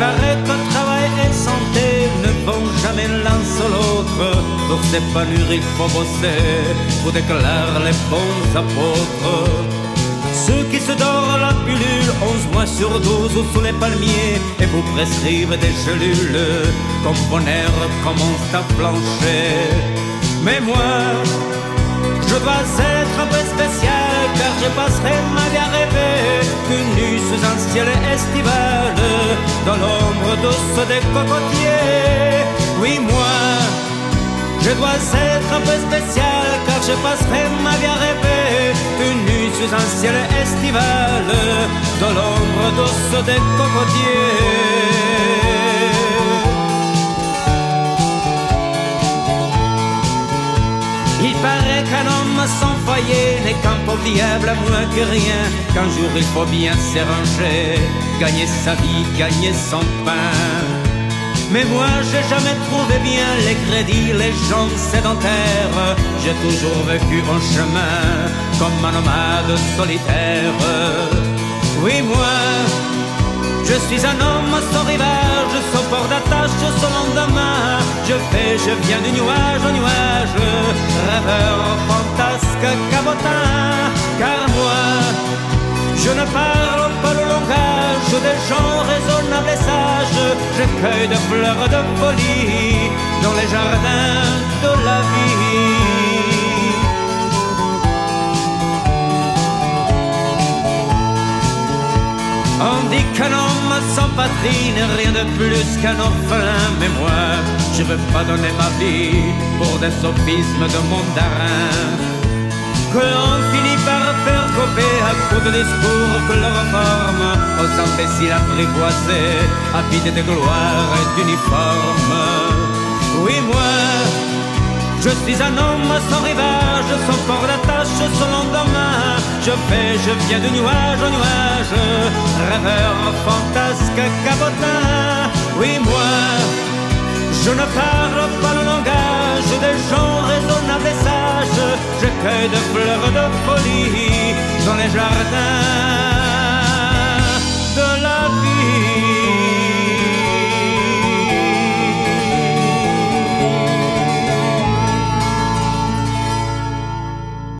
Paraît que travail et santé ne vont jamais l'un sur l'autre. Pour s'épanouir, il faut bosser, pour déclarer les bons apôtres. Ceux qui se dorent la pilule 11 mois sur 12 ou sous les palmiers et vous prescrivent des gelules comme vos nerfs commencent à flancher. Mais moi, je dois être un peu spécial car je passerai ma vie à rêver une nuit sous un ciel estival dans l'ombre douce des cocotiers. Oui, moi, je dois être un peu spécial car je passerai ma vie à rêver une nuit sous un ciel estival dans l'ombre douce des cocotiers. Il paraît qu'un homme sans foyer n'est qu'un pauvre diable à moins que rien, qu'un jour il faut bien s'arranger, gagner sa vie, gagner son pain. Mais moi j'ai jamais trouvé bien les crédits, les gens sédentaires. J'ai toujours vécu en chemin comme un nomade solitaire. Oui, moi, je suis un homme sans rivage, sans port d'attache, sans. Je je viens du nuage au nuage, rêveur, fantasque, cabotin. Car moi, je ne parle pas le langage des gens raisonnables et sages. Je cueille de fleurs de folie dans les jardins sans patrie n'est rien de plus qu'un orphelin, mais moi, je veux pas donner ma vie pour des sophismes de mandarin. Que l'on finit par faire couper à coups de discours que leur forme aux imbéciles apprivoisés, avides de gloire et d'uniforme. Oui, moi, je suis un homme sans rivage, sans port d'attache, sans lendemain. Je fais, je viens de nuage au nuage, rêveur, fantasque, cabotin. Oui, moi, je ne parle pas le langage des gens raisonnables et sages. Je cueille de fleurs de folie dans les jardins